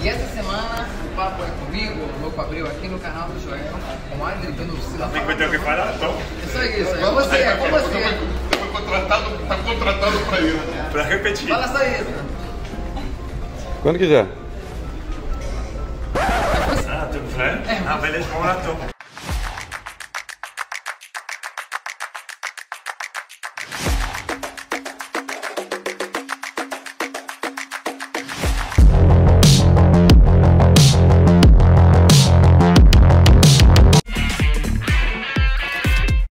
E essa semana o papo é comigo, o Louco Abril, é aqui no canal do Joel, com Adri do Lucila. Tem que ter o que falar, então. Isso aí, isso aí. É você, é com você. Você foi contratado, tá contratado pra isso. Pra repetir. Fala só isso. Quando quiser. Tá ah, tudo bem? É, Ah, beleza, vamos lá então.